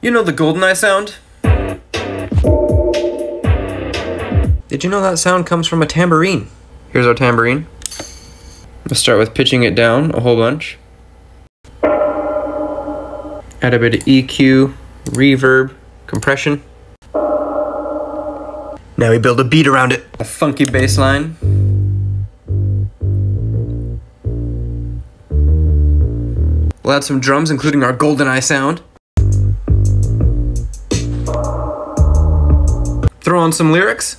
You know the GoldenEye sound? Did you know that sound comes from a tambourine? Here's our tambourine. Let's start with pitching it down a whole bunch. Add a bit of EQ, reverb, compression. Now we build a beat around it. A funky bass line. We'll add some drums, including our GoldenEye sound. Throw on some lyrics.